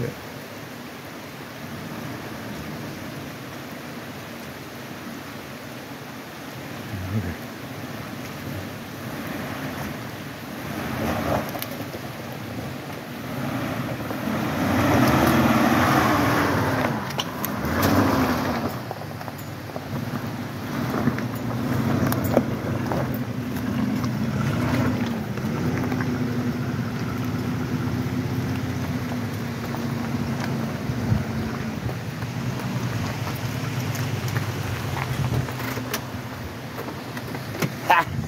here. Okay. Ha!